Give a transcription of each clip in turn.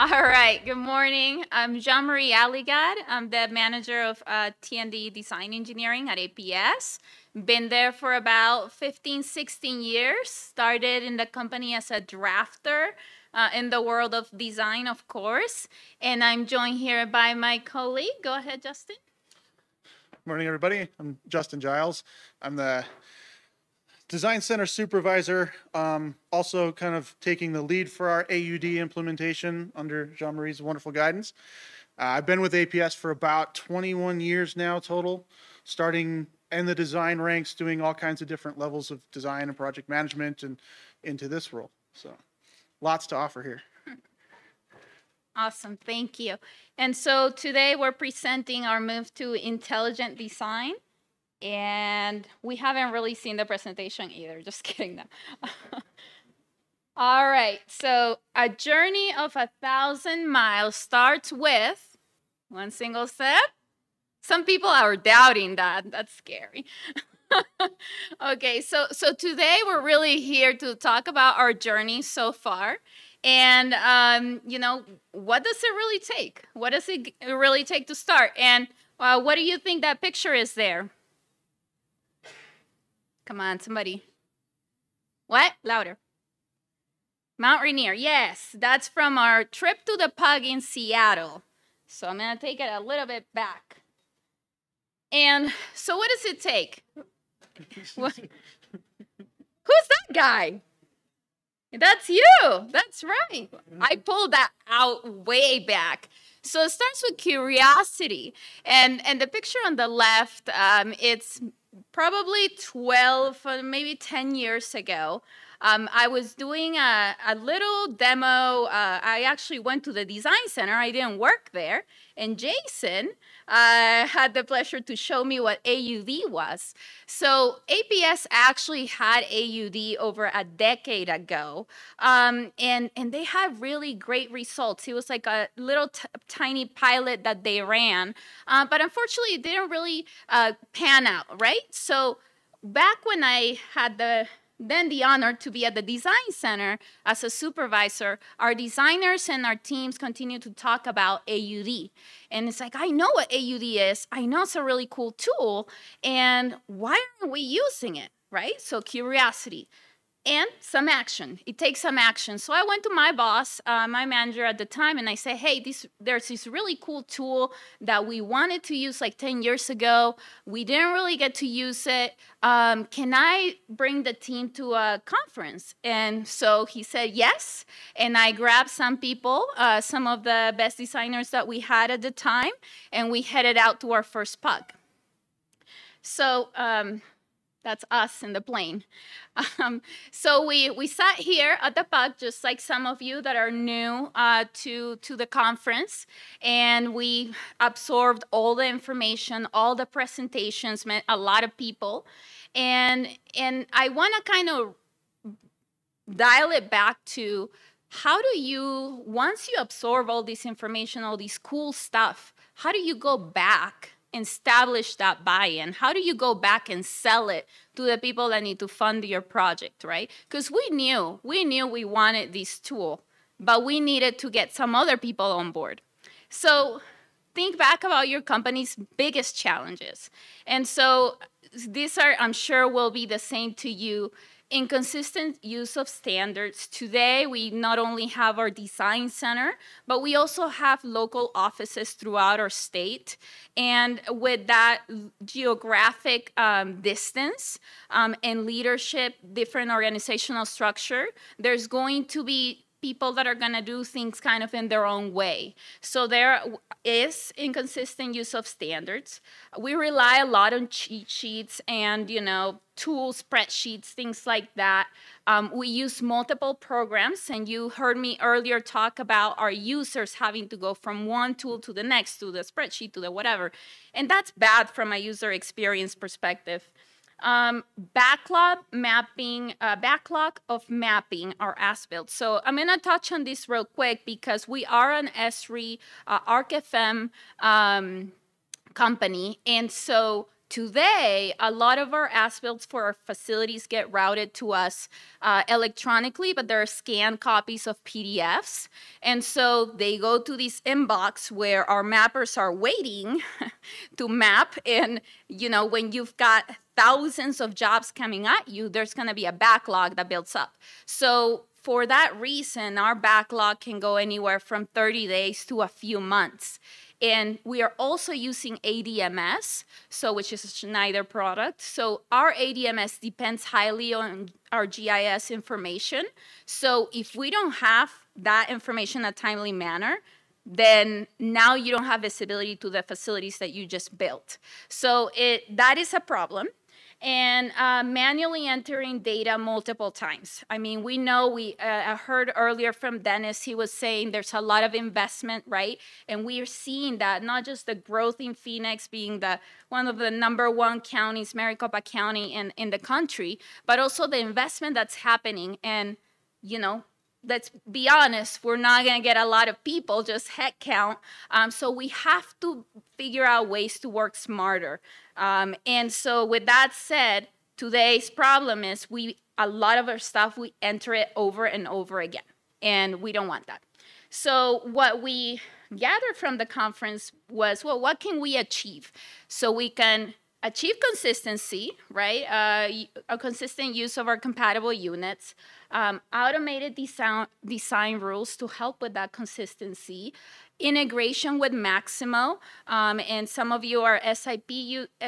All right, good morning. I'm Jean Marie Aligad. I'm the manager of uh, TND Design Engineering at APS. Been there for about 15, 16 years. Started in the company as a drafter uh, in the world of design, of course. And I'm joined here by my colleague. Go ahead, Justin. Morning, everybody. I'm Justin Giles. I'm the Design Center Supervisor, um, also kind of taking the lead for our AUD implementation under Jean-Marie's wonderful guidance. Uh, I've been with APS for about 21 years now total, starting in the design ranks, doing all kinds of different levels of design and project management and into this role. So lots to offer here. Awesome, thank you. And so today we're presenting our move to intelligent design. And we haven't really seen the presentation either, just kidding them. All right, so a journey of a thousand miles starts with one single step. Some people are doubting that. That's scary. okay, so so today we're really here to talk about our journey so far, and um, you know what does it really take? What does it really take to start? And uh, what do you think that picture is there? Come on, somebody. What? Louder. Mount Rainier. Yes, that's from our trip to the PUG in Seattle. So I'm going to take it a little bit back. And so, what does it take? Who's that guy? That's you. That's right. I pulled that out way back. So it starts with curiosity, and and the picture on the left, um, it's probably 12, uh, maybe 10 years ago, um, I was doing a, a little demo. Uh, I actually went to the design center. I didn't work there. And Jason uh, had the pleasure to show me what AUD was. So APS actually had AUD over a decade ago, um, and and they had really great results. It was like a little tiny pilot that they ran, uh, but unfortunately, it didn't really uh, pan out. Right. So back when I had the then the honor to be at the design center as a supervisor. Our designers and our teams continue to talk about AUD and it's like i know what AUD is. I know it's a really cool tool. And why aren't we using it right? So curiosity and some action. It takes some action. So I went to my boss, uh, my manager at the time, and I said, "Hey, this there's this really cool tool that we wanted to use like 10 years ago. We didn't really get to use it. Um, can I bring the team to a conference?" And so he said yes. And I grabbed some people, uh, some of the best designers that we had at the time, and we headed out to our first PUG. So um, that's us in the plane. Um, so we, we sat here at the PUG, just like some of you that are new uh, to, to the conference, and we absorbed all the information, all the presentations, met a lot of people. And, and I want to kind of dial it back to how do you, once you absorb all this information, all this cool stuff, how do you go back establish that buy-in? How do you go back and sell it to the people that need to fund your project, right? Because we knew, we knew we wanted this tool, but we needed to get some other people on board. So think back about your company's biggest challenges. And so these are, I'm sure, will be the same to you inconsistent use of standards. Today, we not only have our design center, but we also have local offices throughout our state. And with that geographic um, distance um, and leadership, different organizational structure, there's going to be people that are going to do things kind of in their own way. So there is inconsistent use of standards. We rely a lot on cheat sheets and, you know, tools, spreadsheets, things like that. Um, we use multiple programs, and you heard me earlier talk about our users having to go from one tool to the next, to the spreadsheet, to the whatever. And that's bad from a user experience perspective. Um, backlog mapping, uh, backlog of mapping our as-built. So I'm gonna touch on this real quick because we are an Esri uh, ArcFM um, company, and so Today, a lot of our as-built for our facilities get routed to us uh, electronically, but there are scanned copies of PDFs. And so they go to this inbox where our mappers are waiting to map. And, you know, when you've got thousands of jobs coming at you, there's going to be a backlog that builds up. So for that reason, our backlog can go anywhere from 30 days to a few months. And we are also using ADMS, so which is a Schneider product. So our ADMS depends highly on our GIS information. So if we don't have that information in a timely manner, then now you don't have visibility to the facilities that you just built. So it that is a problem and uh, manually entering data multiple times. I mean, we know we uh, heard earlier from Dennis, he was saying there's a lot of investment, right? And we are seeing that not just the growth in Phoenix being the one of the number one counties, Maricopa County in, in the country, but also the investment that's happening. And, you know, let's be honest, we're not going to get a lot of people, just head count. Um, so we have to figure out ways to work smarter. Um, and so with that said, today's problem is we a lot of our stuff we enter it over and over again, and we don't want that. So what we gathered from the conference was, well, what can we achieve? So we can achieve consistency, right? Uh, a consistent use of our compatible units, um, automated design, design rules to help with that consistency, integration with Maximo, um, and some of you are SAP,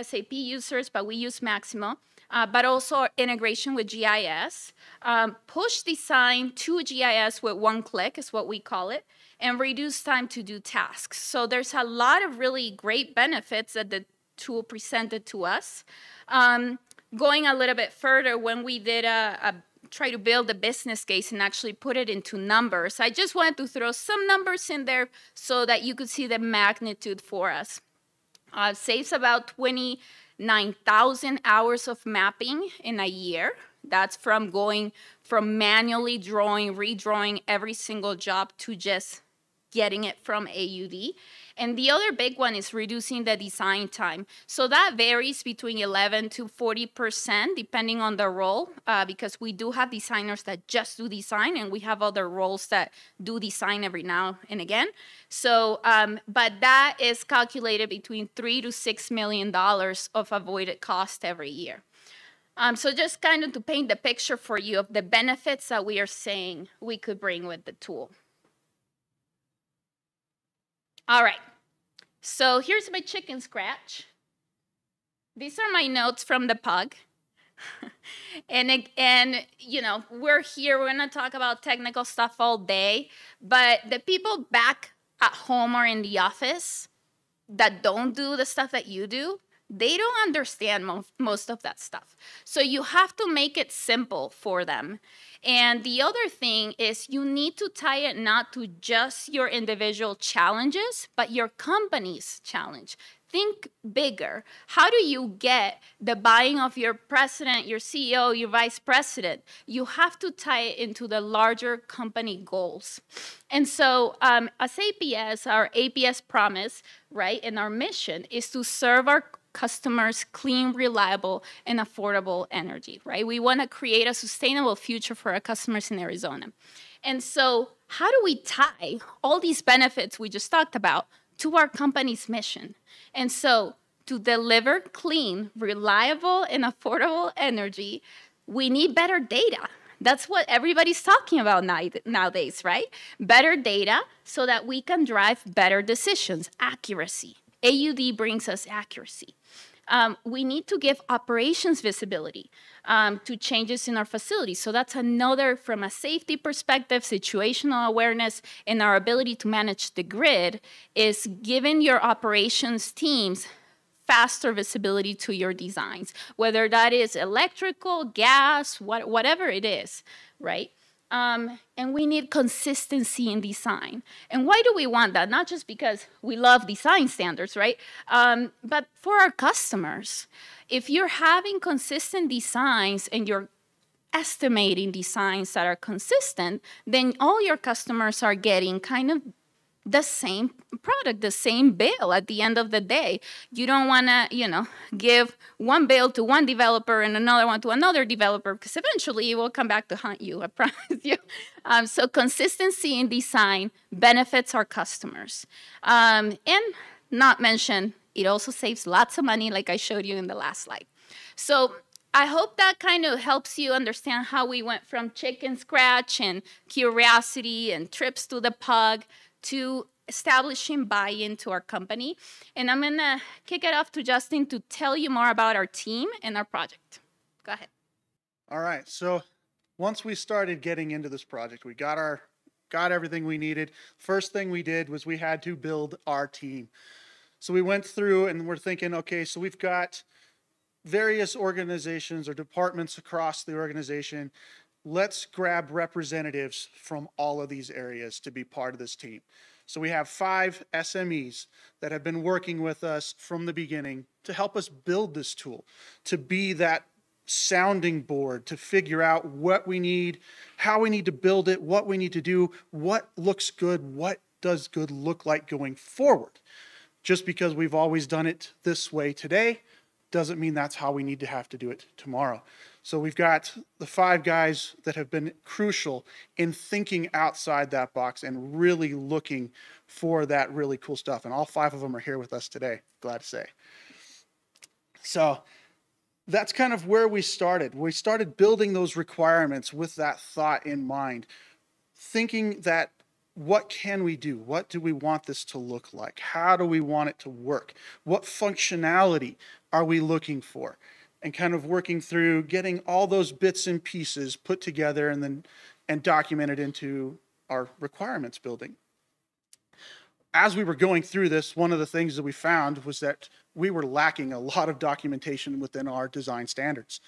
SAP users, but we use Maximo. Uh, but also integration with GIS. Um, push design to GIS with one click is what we call it, and reduce time to do tasks. So there's a lot of really great benefits that the tool presented to us. Um, going a little bit further, when we did a, a try to build a business case and actually put it into numbers. I just wanted to throw some numbers in there so that you could see the magnitude for us. Uh, saves about 29,000 hours of mapping in a year. That's from going from manually drawing, redrawing every single job to just getting it from AUD. And the other big one is reducing the design time. So that varies between 11 to 40%, depending on the role, uh, because we do have designers that just do design, and we have other roles that do design every now and again. So, um, but that is calculated between three to six million dollars of avoided cost every year. Um, so just kind of to paint the picture for you of the benefits that we are saying we could bring with the tool. All right. So here's my chicken scratch. These are my notes from the PUG. and and you know we're here we're going to talk about technical stuff all day but the people back at home or in the office that don't do the stuff that you do they don't understand mo- most of that stuff so you have to make it simple for them and the other thing is you need to tie it not to just your individual challenges, but your company's challenge. Think bigger. How do you get the buying of your president, your CEO, your vice president? You have to tie it into the larger company goals. And so, um, as APS, our APS promise, right, and our mission is to serve our customers clean, reliable, and affordable energy, right? We want to create a sustainable future for our customers in Arizona. And so, how do we tie all these benefits we just talked about to our company's mission? And so, to deliver clean, reliable, and affordable energy, we need better data. That's what everybody's talking about nowadays, right? Better data so that we can drive better decisions, accuracy. AUD brings us accuracy. Um, we need to give operations visibility um, to changes in our facilities. So that's another, from a safety perspective, situational awareness, and our ability to manage the grid is giving your operations teams faster visibility to your designs, whether that is electrical, gas, what, whatever it is, right? Um, and we need consistency in design. And why do we want that? Not just because we love design standards, right? Um, but for our customers. If you're having consistent designs and you're estimating designs that are consistent, then all your customers are getting kind of the same product, the same bill at the end of the day. You don't want to, you know, give one bill to one developer and another one to another developer because eventually it will come back to haunt you, I promise you. Um, so consistency in design benefits our customers. Um, and not mention, it also saves lots of money like I showed you in the last slide. So I hope that kind of helps you understand how we went from chicken scratch and curiosity and trips to the PUG to establishing buy-in to our company. And I'm gonna kick it off to Justin to tell you more about our team and our project. Go ahead. All right. So once we started getting into this project, we got our got everything we needed. First thing we did was we had to build our team. So we went through and we're thinking, okay, so we've got various organizations or departments across the organization. Let's grab representatives from all of these areas to be part of this team. So we have five SMEs that have been working with us from the beginning to help us build this tool, to be that sounding board, to figure out what we need, how we need to build it, what we need to do, what looks good, what does good look like going forward. Just because we've always done it this way today doesn't mean that's how we need to have to do it tomorrow. So we've got the five guys that have been crucial in thinking outside that box and really looking for that really cool stuff. And all five of them are here with us today, glad to say. So that's kind of where we started. We started building those requirements with that thought in mind, thinking that what can we do? What do we want this to look like? How do we want it to work? What functionality are we looking for? And kind of working through getting all those bits and pieces put together and then and documented into our requirements building. As we were going through this, one of the things that we found was that we were lacking a lot of documentation within our design standards.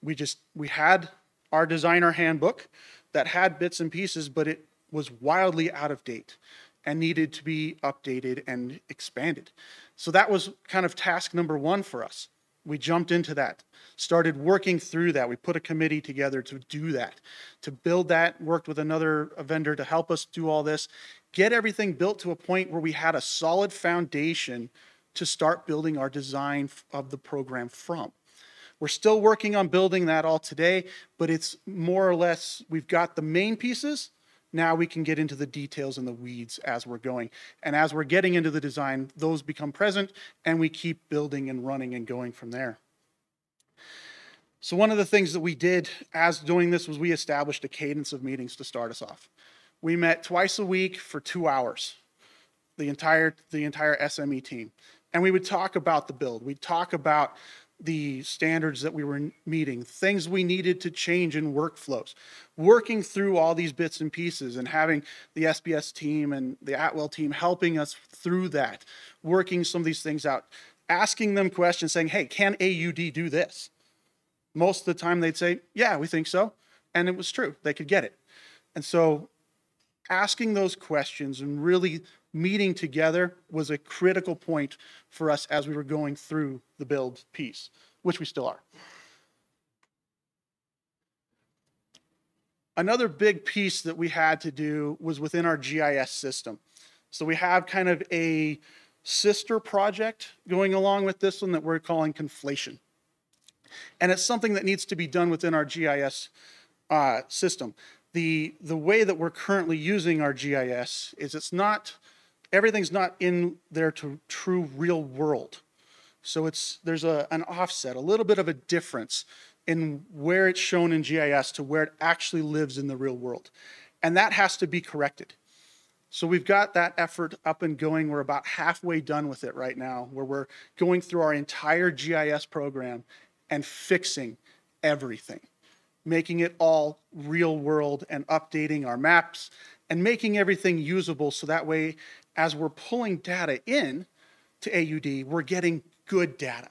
We just we had our designer handbook that had bits and pieces, but it was wildly out of date and needed to be updated and expanded. So that was kind of task number one for us. We jumped into that, started working through that. We put a committee together to do that, to build that, worked with another vendor to help us do all this, get everything built to a point where we had a solid foundation to start building our design of the program from. We're still working on building that all today, but it's more or less, we've got the main pieces, now we can get into the details and the weeds as we're going. And as we're getting into the design, those become present and we keep building and running and going from there. So one of the things that we did as doing this was we established a cadence of meetings to start us off. We met twice a week for two hours, the entire, the entire SME team. And we would talk about the build. We'd talk about the standards that we were meeting, things we needed to change in workflows, working through all these bits and pieces and having the SBS team and the Atwell team helping us through that, working some of these things out, asking them questions saying, hey, can AUD do this? Most of the time they'd say, yeah, we think so. And it was true, they could get it. And so asking those questions and really meeting together was a critical point for us as we were going through the build piece, which we still are. Another big piece that we had to do was within our GIS system. So we have kind of a sister project going along with this one that we're calling conflation. And it's something that needs to be done within our GIS uh, system. The, the way that we're currently using our GIS is it's not everything's not in there to true real world. So it's there's a, an offset, a little bit of a difference in where it's shown in GIS to where it actually lives in the real world. And that has to be corrected. So we've got that effort up and going. We're about halfway done with it right now, where we're going through our entire GIS program and fixing everything, making it all real world and updating our maps and making everything usable so that way as we're pulling data in to AUD, we're getting good data.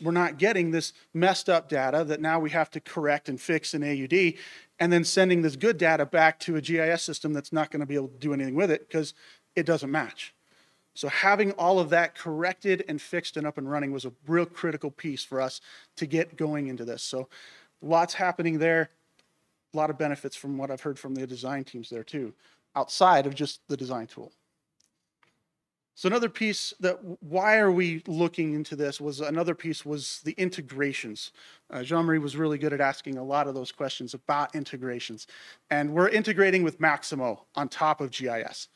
We're not getting this messed up data that now we have to correct and fix in AUD and then sending this good data back to a GIS system that's not going to be able to do anything with it because it doesn't match. So having all of that corrected and fixed and up and running was a real critical piece for us to get going into this. So lots happening there. A lot of benefits from what I've heard from the design teams there too, outside of just the design tool. So another piece that why are we looking into this was another piece was the integrations. Uh, Jean-Marie was really good at asking a lot of those questions about integrations. And we're integrating with Maximo on top of GIS.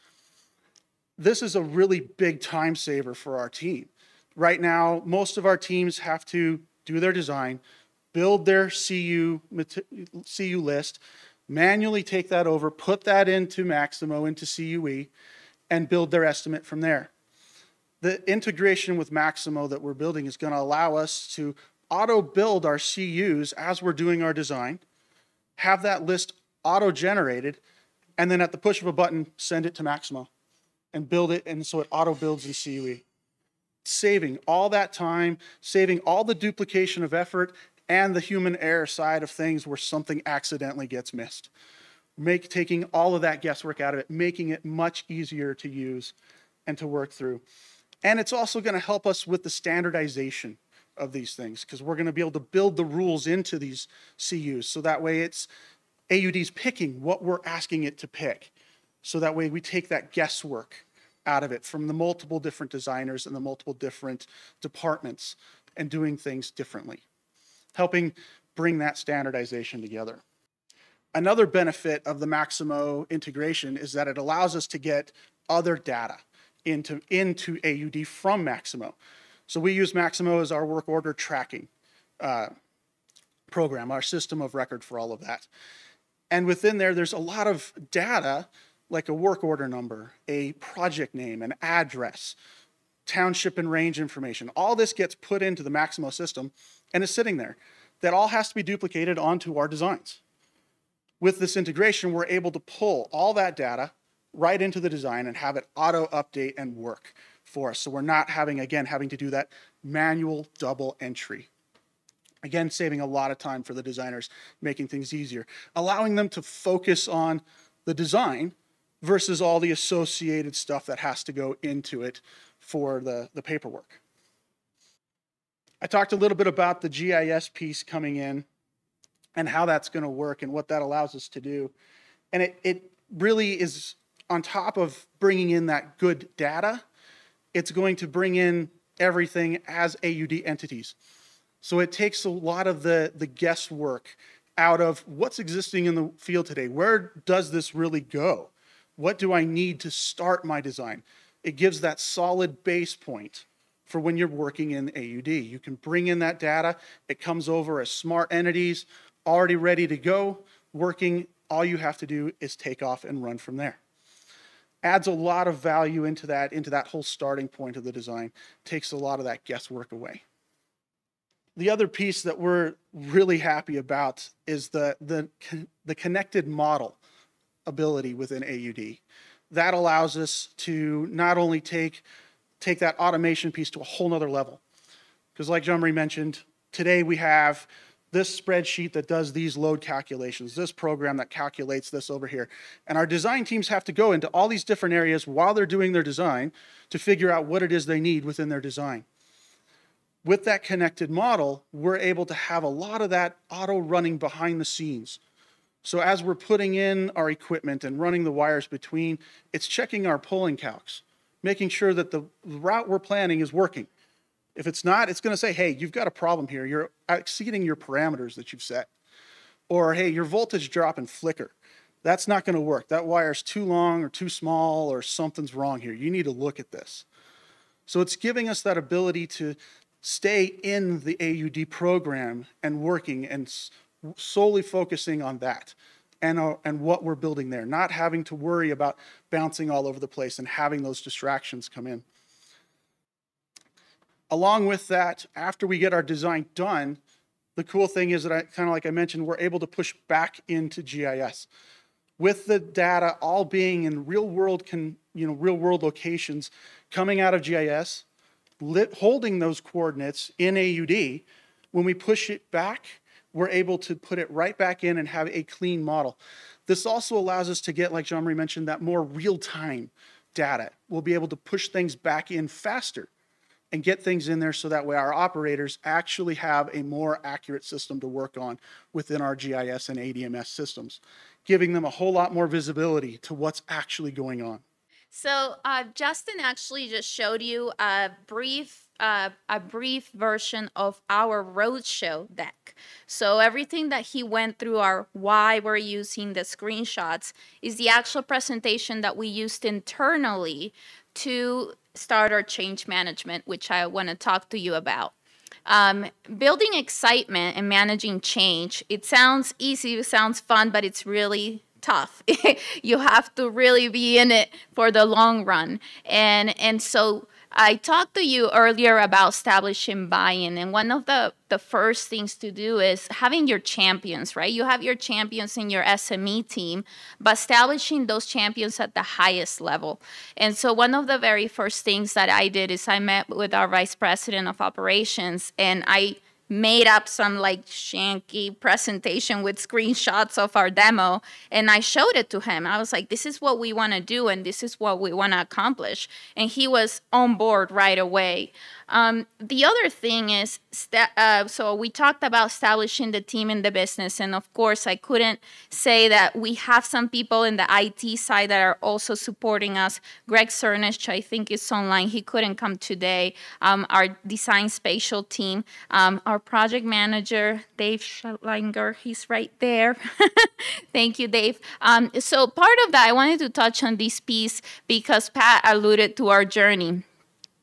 This is a really big time saver for our team. Right now, most of our teams have to do their design, build their CU, CU list, manually take that over, put that into Maximo, into CUE, and build their estimate from there. The integration with Maximo that we're building is going to allow us to auto build our CUs as we're doing our design, have that list auto generated, and then at the push of a button, send it to Maximo and build it. And so it auto builds in CUE. Saving all that time, saving all the duplication of effort and the human error side of things where something accidentally gets missed make taking all of that guesswork out of it, making it much easier to use and to work through. And it's also going to help us with the standardization of these things because we're going to be able to build the rules into these CUs. So that way it's AUD's picking what we're asking it to pick. So that way we take that guesswork out of it from the multiple different designers and the multiple different departments and doing things differently, helping bring that standardization together. Another benefit of the Maximo integration is that it allows us to get other data into, into AUD from Maximo. So we use Maximo as our work order tracking uh, program, our system of record for all of that. And within there, there's a lot of data like a work order number, a project name, an address, township and range information. All this gets put into the Maximo system and is sitting there. That all has to be duplicated onto our designs with this integration, we're able to pull all that data right into the design and have it auto update and work for us. So we're not having, again, having to do that manual double entry. Again, saving a lot of time for the designers, making things easier, allowing them to focus on the design versus all the associated stuff that has to go into it for the, the paperwork. I talked a little bit about the GIS piece coming in and how that's going to work and what that allows us to do. And it, it really is on top of bringing in that good data, it's going to bring in everything as AUD entities. So it takes a lot of the, the guesswork out of what's existing in the field today. Where does this really go? What do I need to start my design? It gives that solid base point for when you're working in AUD. You can bring in that data. It comes over as smart entities already ready to go, working. All you have to do is take off and run from there. Adds a lot of value into that, into that whole starting point of the design. Takes a lot of that guesswork away. The other piece that we're really happy about is the, the, the connected model ability within AUD. That allows us to not only take, take that automation piece to a whole nother level. Because like Jean-Marie mentioned, today we have this spreadsheet that does these load calculations, this program that calculates this over here. And our design teams have to go into all these different areas while they're doing their design to figure out what it is they need within their design. With that connected model, we're able to have a lot of that auto running behind the scenes. So as we're putting in our equipment and running the wires between, it's checking our pulling calcs, making sure that the route we're planning is working. If it's not, it's going to say, hey, you've got a problem here. You're exceeding your parameters that you've set. Or, hey, your voltage drop and flicker. That's not going to work. That wire's too long or too small or something's wrong here. You need to look at this. So it's giving us that ability to stay in the AUD program and working and solely focusing on that and, uh, and what we're building there, not having to worry about bouncing all over the place and having those distractions come in. Along with that, after we get our design done, the cool thing is that I kind of like I mentioned, we're able to push back into GIS. With the data all being in real world can, you know, real world locations coming out of GIS, lit, holding those coordinates in AUD, when we push it back, we're able to put it right back in and have a clean model. This also allows us to get, like Jean-Marie mentioned, that more real-time data. We'll be able to push things back in faster and get things in there so that way our operators actually have a more accurate system to work on within our GIS and ADMS systems, giving them a whole lot more visibility to what's actually going on. So uh, Justin actually just showed you a brief uh, a brief version of our roadshow deck. So everything that he went through, our why we're using the screenshots, is the actual presentation that we used internally to start our change management, which I want to talk to you about. Um, building excitement and managing change, it sounds easy, it sounds fun, but it's really tough. you have to really be in it for the long run. And and so I talked to you earlier about establishing buy-in, and one of the the first things to do is having your champions, right? You have your champions in your SME team, but establishing those champions at the highest level. And so one of the very first things that I did is I met with our vice president of operations, and I made up some like shanky presentation with screenshots of our demo and I showed it to him. I was like, this is what we want to do and this is what we want to accomplish. And he was on board right away. Um, the other thing is, uh, so we talked about establishing the team in the business, and of course, I couldn't say that we have some people in the IT side that are also supporting us. Greg Cernich, I think, is online. He couldn't come today. Um, our design spatial team, um, our project manager, Dave Schlanger, he's right there. Thank you, Dave. Um, so part of that, I wanted to touch on this piece because Pat alluded to our journey.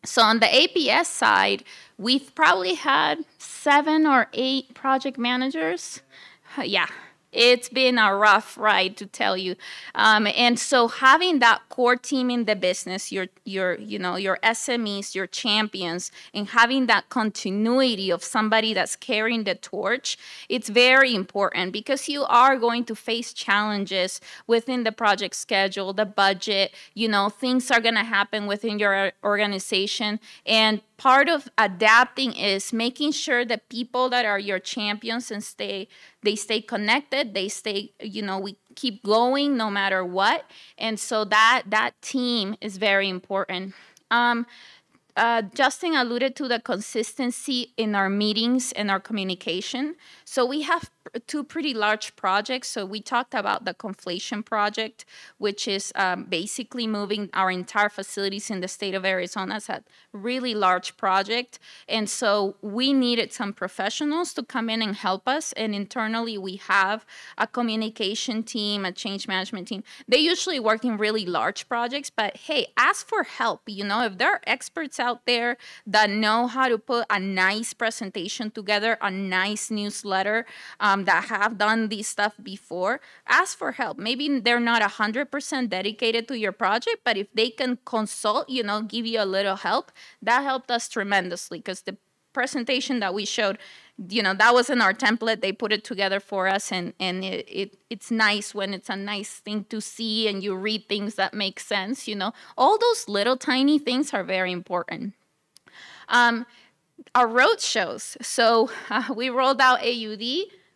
So on the APS side, we've probably had seven or eight project managers. Yeah, it's been a rough ride to tell you. Um, and so having that core team in the business your your you know your SMEs your champions and having that continuity of somebody that's carrying the torch it's very important because you are going to face challenges within the project schedule the budget you know things are going to happen within your organization. And part of adapting is making sure that people that are your champions and stay they stay connected they stay you know we keep going no matter what. And so that that team is very important. Um, uh, Justin alluded to the consistency in our meetings and our communication. So we have two pretty large projects. So we talked about the conflation project, which is um, basically moving our entire facilities in the state of Arizona. It's a really large project. And so we needed some professionals to come in and help us. And internally, we have a communication team, a change management team. They usually work in really large projects, but hey, ask for help. You know, if there are experts out there that know how to put a nice presentation together, a nice newsletter, um, that have done this stuff before, ask for help. Maybe they're not 100% dedicated to your project, but if they can consult, you know, give you a little help, that helped us tremendously because the presentation that we showed you know that was in our template. They put it together for us and and it, it it's nice when it's a nice thing to see and you read things that make sense you know. All those little tiny things are very important. Um, our road shows. So uh, we rolled out AUD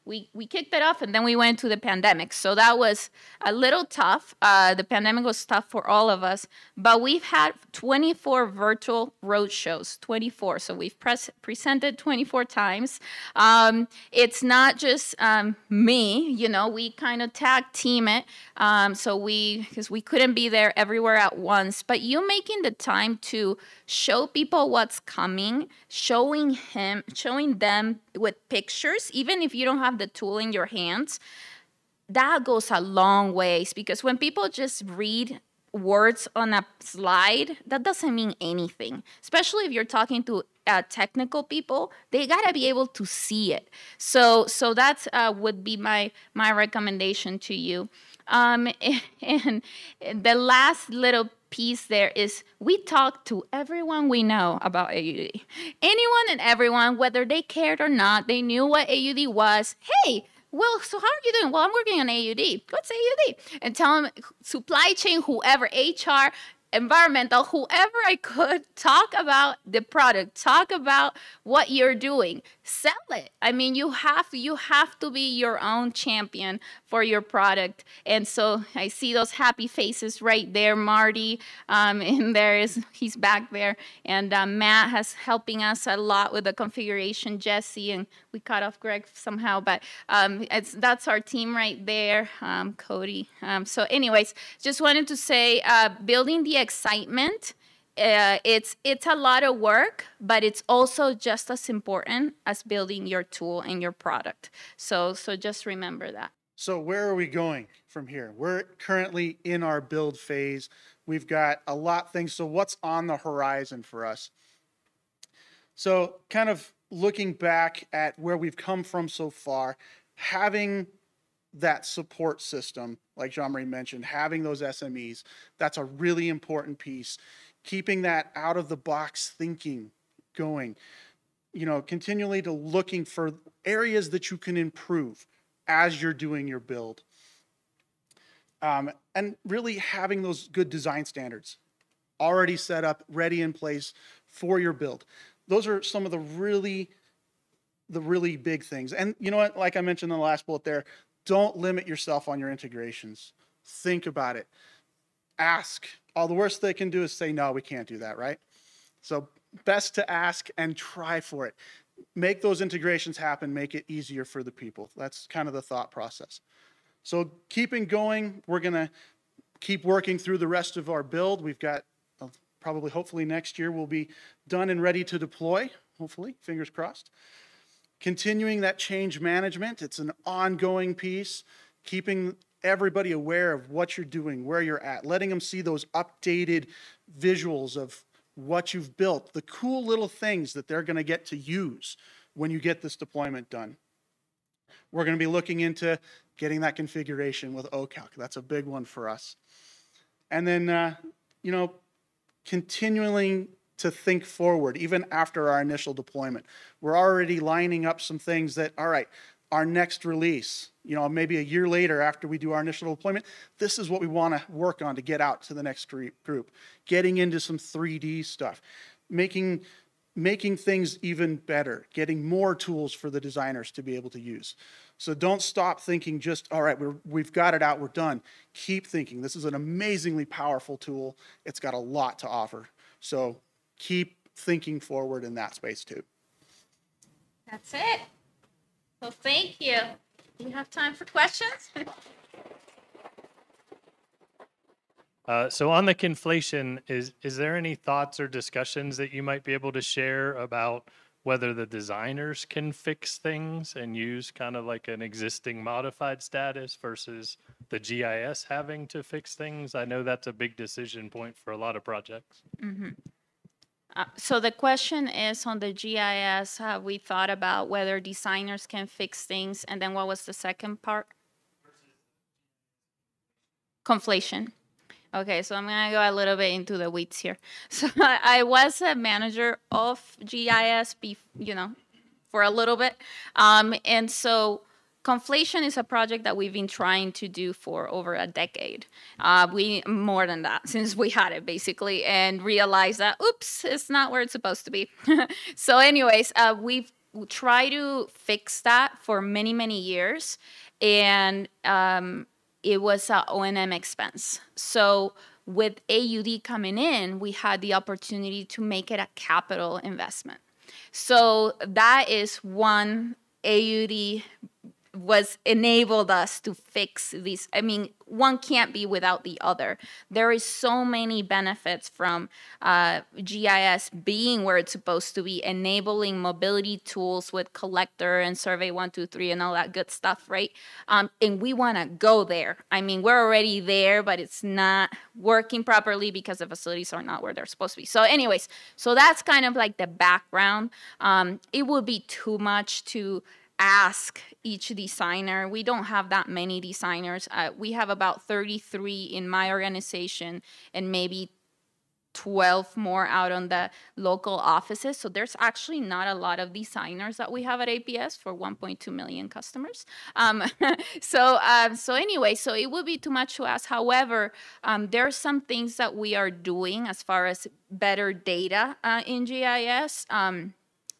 we, we kicked it off and then we went to the pandemic. So that was a little tough. Uh, the pandemic was tough for all of us, but we've had 24 virtual road shows, 24. So we've pres- presented 24 times. Um, it's not just um, me, you know, we kind of tag team it. Um, so we, because we couldn't be there everywhere at once, but you making the time to show people what's coming, showing him, showing them with pictures, even if you don't have the tool in your hands, that goes a long ways because when people just read words on a slide, that doesn't mean anything. Especially if you're talking to uh, technical people, they gotta be able to see it. So, so that uh, would be my my recommendation to you. Um, and the last little piece there is we talk to everyone we know about AUD. Anyone and everyone, whether they cared or not, they knew what AUD was. Hey, well, so how are you doing? Well, I'm working on AUD. What's AUD? And tell them supply chain, whoever, HR, environmental, whoever I could, talk about the product, talk about what you're doing. Sell it. I mean, you have you have to be your own champion for your product. And so I see those happy faces right there, Marty, um, and there is he's back there, and uh, Matt has helping us a lot with the configuration. Jesse and we cut off Greg somehow, but um, it's that's our team right there, um, Cody. Um, so, anyways, just wanted to say, uh, building the excitement uh, it's it's a lot of work, but it's also just as important as building your tool and your product. So so just remember that. So where are we going from here? We're currently in our build phase. We've got a lot things. So what's on the horizon for us? So kind of looking back at where we've come from so far, having that support system, like Jean-Marie mentioned, having those SMEs, that's a really important piece keeping that out of the box thinking going. You know continually to looking for areas that you can improve as you're doing your build. Um, and really having those good design standards already set up ready in place for your build. Those are some of the really the really big things. And you know what? Like i mentioned in the last bullet there don't limit yourself on your integrations. Think about it. Ask. All the worst they can do is say, no, we can't do that, right? So best to ask and try for it. Make those integrations happen, make it easier for the people. That's kind of the thought process. So keeping going, we're gonna keep working through the rest of our build. We've got probably, hopefully next year we'll be done and ready to deploy, hopefully, fingers crossed. Continuing that change management, it's an ongoing piece, keeping everybody aware of what you're doing, where you're at, letting them see those updated visuals of what you've built, the cool little things that they're going to get to use when you get this deployment done. We're going to be looking into getting that configuration with O-Calc. That's a big one for us. And then, uh, you know, continuing to think forward, even after our initial deployment. We're already lining up some things that, all right, our next release, you know, maybe a year later after we do our initial deployment, this is what we want to work on to get out to the next group. Getting into some 3D stuff, making making things even better, getting more tools for the designers to be able to use. So don't stop thinking just, all right, we've got it out, we're done. Keep thinking. This is an amazingly powerful tool. It's got a lot to offer. So keep thinking forward in that space too. That's it. So thank you. Do you have time for questions? Uh, so on the conflation, is is there any thoughts or discussions that you might be able to share about whether the designers can fix things and use kind of like an existing modified status versus the GIS having to fix things? I know that's a big decision point for a lot of projects. Mm-hmm. Uh, so the question is on the GIS, have we thought about whether designers can fix things? And then what was the second part? Conflation. Okay, so I'm gonna go a little bit into the weeds here. So I, I was a manager of GIS, you know, for a little bit, um, and so conflation is a project that we've been trying to do for over a decade. Uh, we more than that since we had it basically, and realized that oops, it's not where it's supposed to be. so, anyways, uh, we've tried to fix that for many many years, and um, it was an O&M expense. So with AUD coming in, we had the opportunity to make it a capital investment. So that is one AUD was enabled us to fix these i mean one can't be without the other. There is so many benefits from uh, GIS being where it's supposed to be enabling mobility tools with collector and Survey123 and all that good stuff right? Um, and we want to go there. I mean we're already there but it's not working properly because the facilities are not where they're supposed to be. So anyways so that's kind of like the background. Um, it would be too much to ask each designer. We don't have that many designers. Uh, we have about 33 in my organization and maybe 12 more out on the local offices. So there's actually not a lot of designers that we have at APS for 1.2 million customers. Um, so um, so anyway, so it would be too much to ask. However, um, there are some things that we are doing as far as better data uh, in GIS. Um,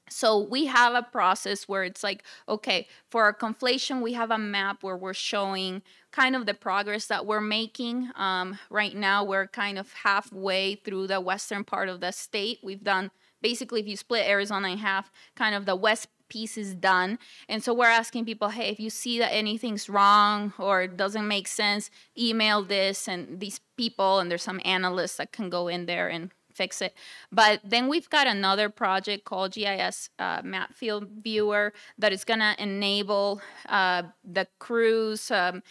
So we have a process where it's like, okay, for our conflation, we have a map where we're showing kind of the progress that we're making. Um, right now, we're kind of halfway through the western part of the state. We've done basically, if you split Arizona in half, kind of the west piece is done. And so we're asking people, hey, if you see that anything's wrong or doesn't make sense, email this and these people, and there's some analysts that can go in there and fix it. But then we've got another project called GIS uh, Map Field Viewer that is going to enable uh, the crews, um,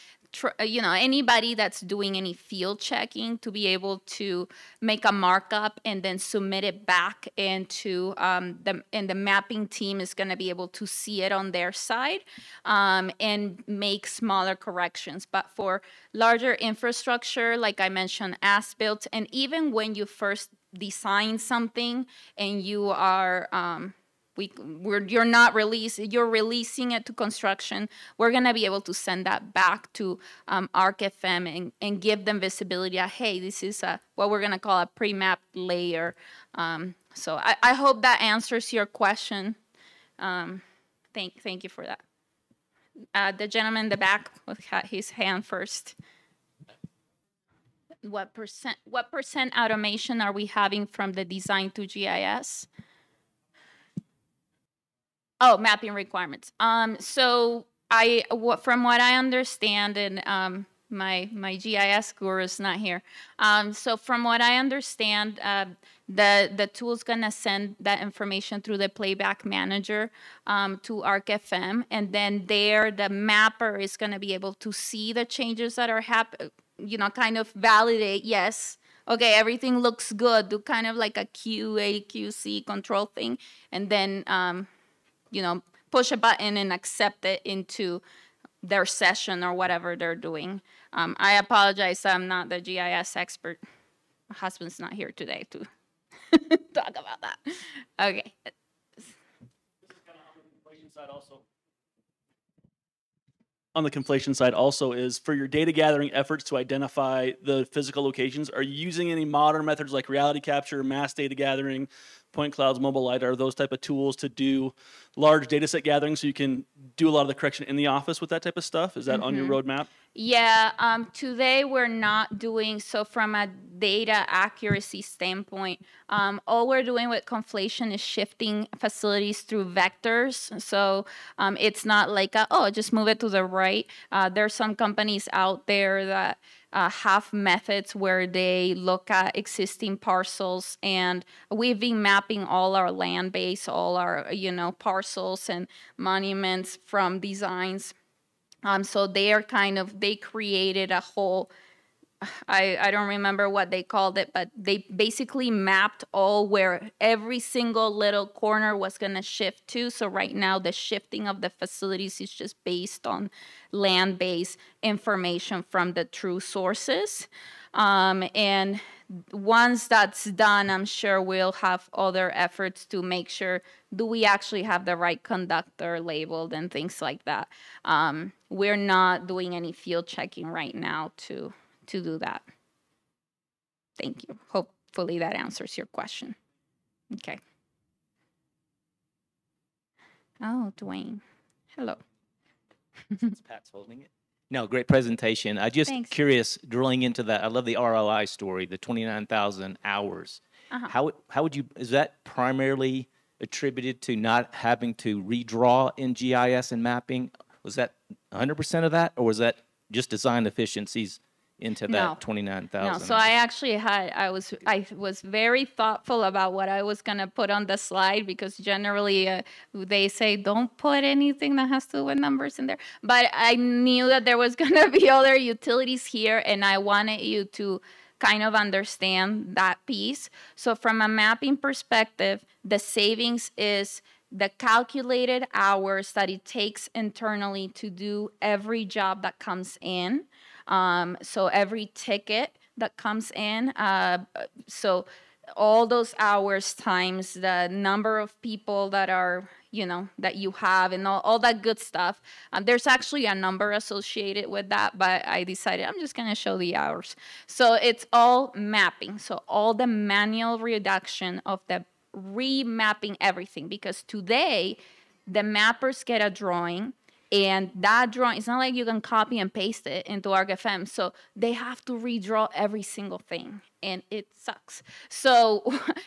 uh, you know anybody that's doing any field checking to be able to make a markup and then submit it back into um, the and the mapping team is going to be able to see it on their side um, and make smaller corrections but for larger infrastructure like i mentioned as built and even when you first design something and you are um, we we're you're not releasing you're releasing it to construction we're going to be able to send that back to um, ArcFM and, and give them visibility of, hey this is a, what we're going to call a pre-mapped layer. Um, so I, I hope that answers your question. Um, thank thank you for that. Uh, the gentleman in the back with his hand first what percent what percent automation are we having from the design to GIS Oh, mapping requirements. Um, so I, from what I understand, and um, my my GIS guru is not here. Um, so from what I understand, uh, the the tool's gonna send that information through the playback manager um, to ArcFM, and then there the mapper is gonna be able to see the changes that are happening. You know, kind of validate yes. Okay, everything looks good. Do kind of like a QA QC control thing, and then um, you know, push a button and accept it into their session or whatever they're doing. Um, I apologize, I'm not the GIS expert. My husband's not here today to talk about that. Okay. on the conflation side also is for your data gathering efforts to identify the physical locations, are you using any modern methods like reality capture, mass data gathering, point clouds, mobile lidar, those type of tools to do large data set gathering so you can do a lot of the correction in the office with that type of stuff? Is that mm-hmm. on your mm-hmm. roadmap? Yeah, um, today we're not doing so from a data accuracy standpoint. Um, all we're doing with conflation is shifting facilities through vectors. So um, it's not like, a, oh, just move it to the right. Uh, there's some companies out there that uh, have methods where they look at existing parcels and we've been mapping all our land base all our you know parcels and monuments from designs um, so they are kind of they created a whole I, I don't remember what they called it, but they basically mapped all where every single little corner was going to shift to. So right now, the shifting of the facilities is just based on land based information from the true sources. Um, and once that's done, I'm sure we'll have other efforts to make sure do we actually have the right conductor labeled and things like that. Um, we're not doing any field checking right now to to do that. Thank you. Hopefully that answers your question. Okay. Oh, Dwayne. Hello. Pat's holding it. No, great presentation. I just Thanks. curious, drilling into that. I love the ROI story, the 29,000 hours. Uh-huh. How how would you is that primarily attributed to not having to redraw in GIS and mapping? Was that 100% of that or was that just design efficiencies into No. that 29,000? No, so I actually had I was I was very thoughtful about what I was gonna put on the slide because generally uh, they say don't put anything that has to do with numbers in there. But I knew that there was gonna be other utilities here, and I wanted you to kind of understand that piece. So from a mapping perspective, the savings is the calculated hours that it takes internally to do every job that comes in um, so every ticket that comes in, uh, so all those hours times the number of people that are you know that you have and all, all that good stuff um, there's actually a number associated with that but i decided i'm just going to show the hours so it's all mapping so all the manual reduction of the remapping everything because today the mappers get a drawing and that drawing it's not like you can copy and paste it into ArcFM. So they have to redraw every single thing and it sucks. So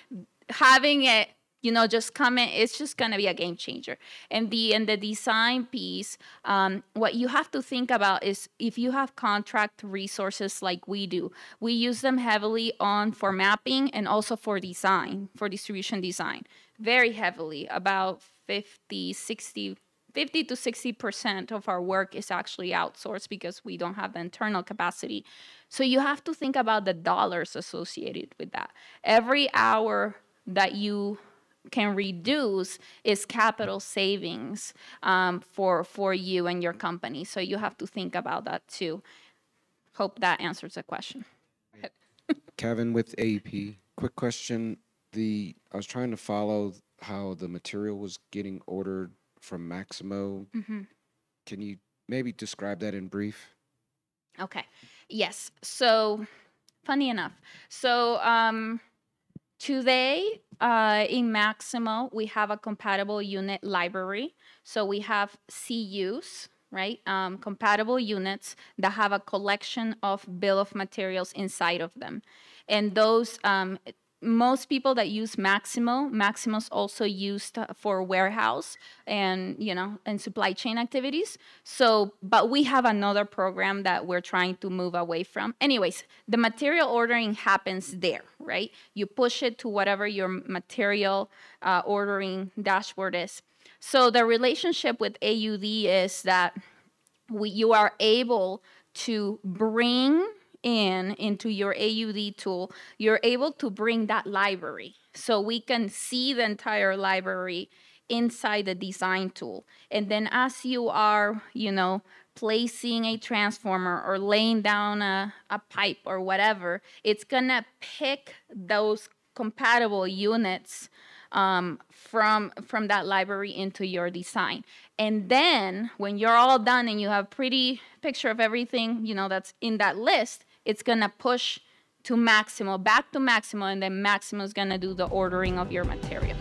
having it you know just come in it's just going to be a game changer and the and the design piece um, what you have to think about is if you have contract resources like we do we use them heavily on for mapping and also for design for distribution design very heavily about 50 60 50 to 60% of our work is actually outsourced because we don't have the internal capacity. So you have to think about the dollars associated with that. Every hour that you can reduce is capital savings um, for for you and your company. So you have to think about that too. Hope that answers the question. Kevin with AEP. Quick question. The I was trying to follow how the material was getting ordered from Maximo. Mm-hmm. Can you maybe describe that in brief? Okay. Yes. So, funny enough, so um, today uh, in Maximo we have a compatible unit library. So we have CUs, right? Um, compatible units that have a collection of bill of materials inside of them, and those um, most people that use Maximo, Maximo's also used for warehouse and you know and supply chain activities. So, but we have another program that we're trying to move away from. Anyways, the material ordering happens there, right? You push it to whatever your material uh, ordering dashboard is. So the relationship with AUD is that we, you are able to bring in into your AUD tool, you're able to bring that library. So we can see the entire library inside the design tool. And then as you are, you know, placing a transformer or laying down a, a pipe or whatever, it's gonna pick those compatible units um, from from that library into your design. And then when you're all done and you have pretty picture of everything, you know, that's in that list, it's going to push to Maximo, back to Maximo, and then Maximo is going to do the ordering of your material.